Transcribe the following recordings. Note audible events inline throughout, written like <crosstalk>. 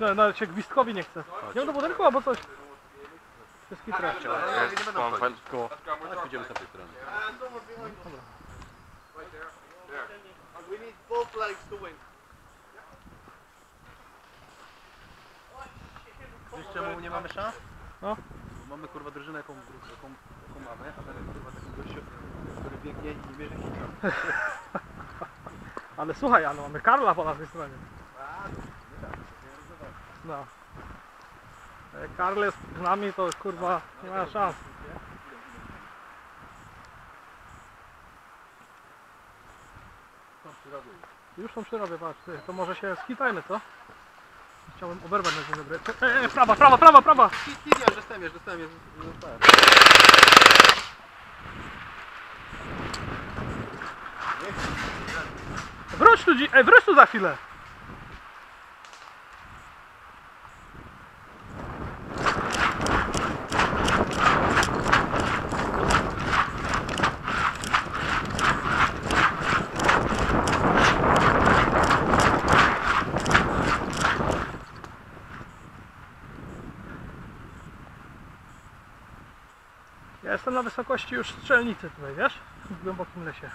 no, nawet się gwizdkowi nie chce. Nie do budynku albo coś. Jest hitra. Mam wędko. Ale pójdziemy z tej strony. We need both legs to win. Wiesz czemu nie mamy szans? No. Mamy kurwa drużynę jaką, jaką, jaką mamy, a mamy kurwa takiego gościu, który biegnie i nie bierze hita. <laughs> Ale słuchaj, ale mamy Karla po naszej stronie. No. Jak Karl jest z nami, to kurwa nie ma szans. Już są przy robię, patrz, ty, to może się skitajmy, co? Chciałem oberwać na dzień dobry. E, e, prawa, prawa, prawa, prawa! Hit, hit, ja, że stemiesz, że stemiesz, że stemiesz. Wróć tu, ej, wróć tu za chwilę! Ja na wysokości już strzelnicy tutaj, wiesz? W głębokim lesie.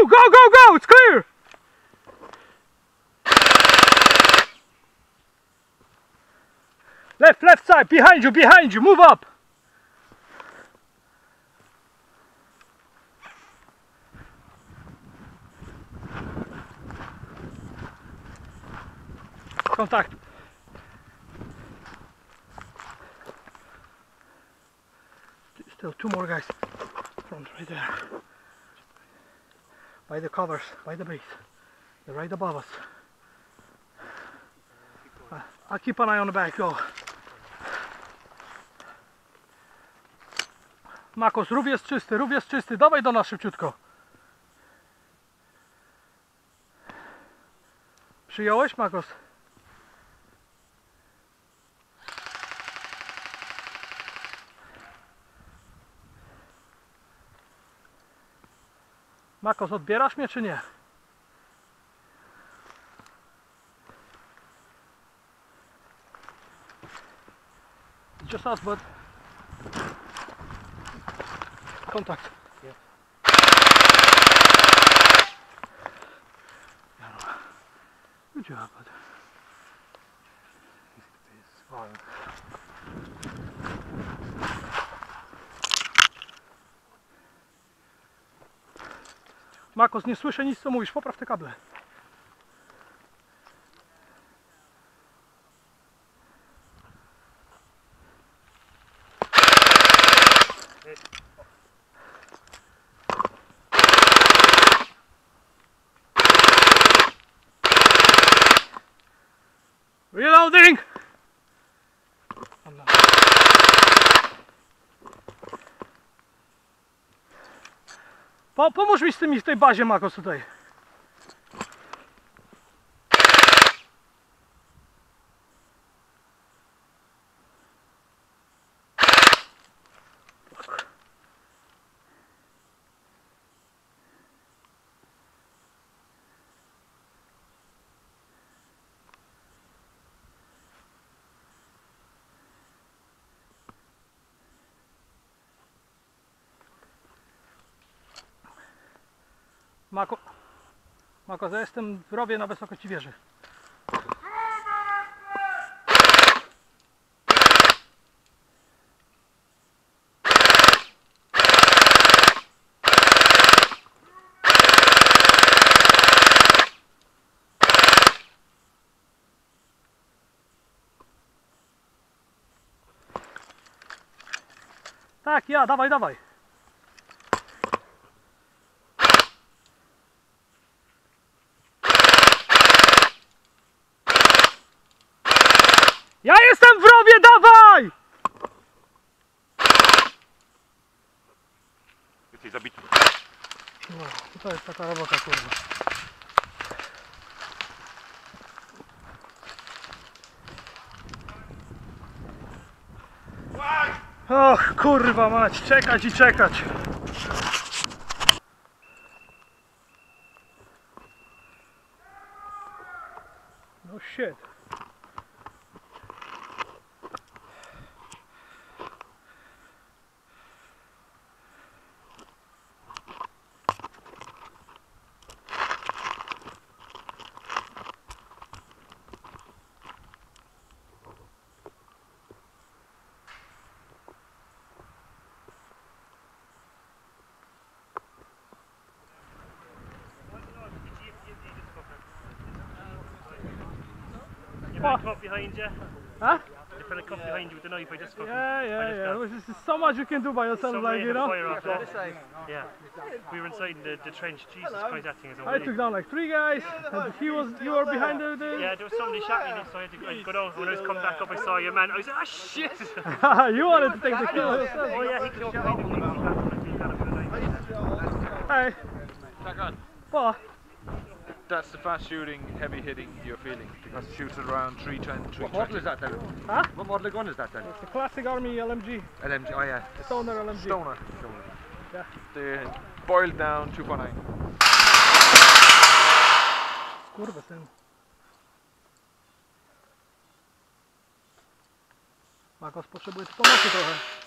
Go, go, go! It's clear! Left, left side, behind you, behind you, move up! Contact. Still two more guys. Front right there by the covers, by the base. They're right above us. Uh, I'll keep an eye on the back, go. Makos, rów jest czysty, rów jest czysty, dawaj do nas szybciutko. Przyjąłeś, Makos? Makos, odbierasz mnie czy nie? Just us, bud. Kontakt. Good job, bud. Jest Makos, nie słyszę nic co mówisz, popraw te kable. Reloading! Pomóż mi z tymi w tej bazie Makos tutaj. Mako, Makos, ja jestem w rowie na wysokości wieży. Tak, ja, dawaj, dawaj. Ja jestem w rowie, dawaj! Jesteś zabity. No, to jest taka robota, kurwa. Och, kurwa mać, czekać i czekać. You put a cup behind you. Huh? You put a cup behind you with the knife. I just fucking. Yeah, yeah, just yeah. got- There's just so much you can do by yourself, Somebody like, you know. fire off there. Yeah. We were inside the, the trench. Jesus Christ, that thing is I took down like three guys, and he was, you were behind the, the Yeah, there was somebody shouting me, so I had to I'd go down. When I was coming back up, I saw your man. I was like, ah, shit! <laughs> you wanted to take the kill yourself. oh, yeah, he killed me. He killed me. He got him with a knife. Hey, Tack on. what? That's the fast shooting, heavy hitting you're feeling because it shoots at around 320. What model is that then? Huh? What model of gun is that then? It's a classic army LMG, LMG, oh yeah. Stoner LMG. Stoner. Yeah. The boiled down 2.9. Skurwysyn. Makos potrzebuje tu pomocy trochę.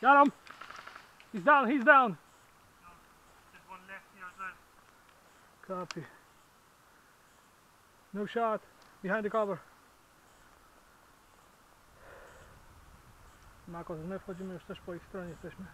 Got him. He's down, he's down. There's one left here as well. Copy. No shot. Behind the cover. Makos, my wchodzimy już też po ich stronie jesteśmy.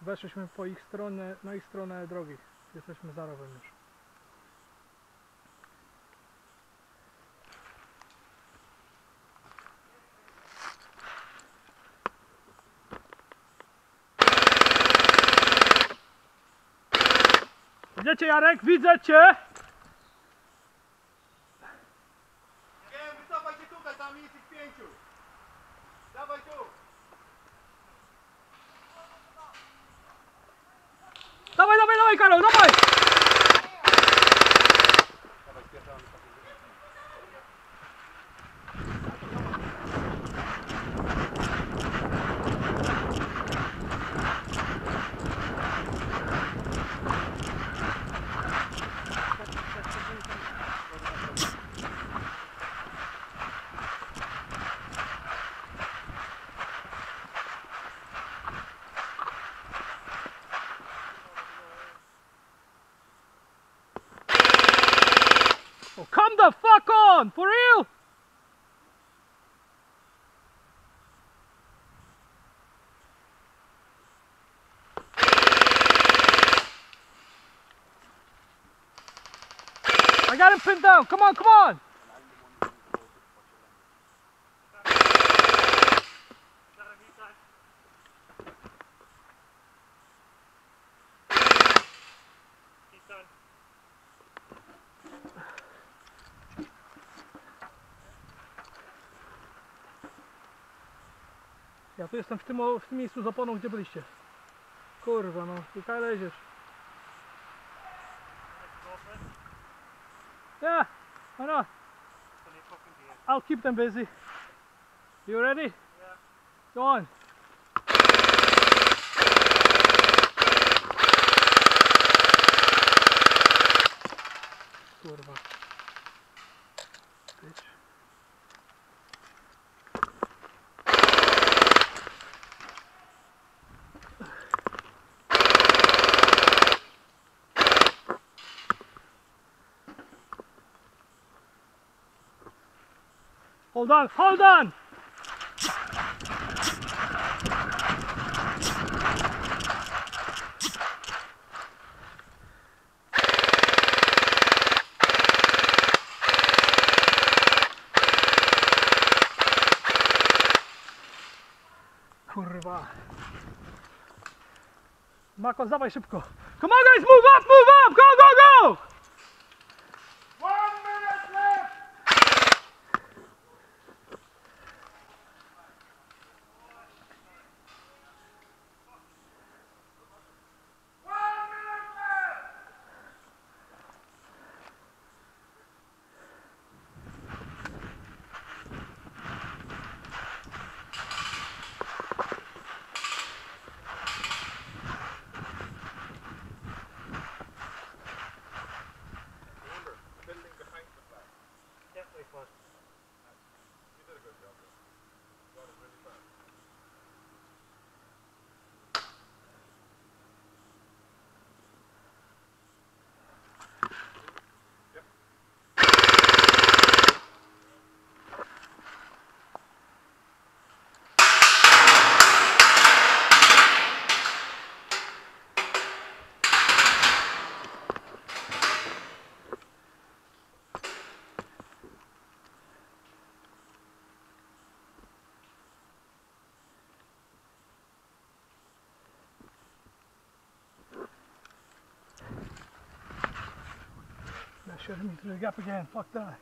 Weszliśmy po ich stronę, na ich stronę drogi. Jesteśmy za rowem już. Widzicie Jarek? Widzę cię! Come the fuck on! For real? I got him pinned down. Come on, come on. Ja tu jestem w tym, w tym miejscu z oponą, gdzie byliście. Kurwa, no, tutaj leziesz. Yeah, why not? I'll keep them busy. You ready? Yeah. Go on. Kurwa. Bitch. Hold on, hold on! Kurwa. Makos, dawaj szybko. Come on guys, move up, move up! Go, go, go! Have me through the gap again. Fuck that.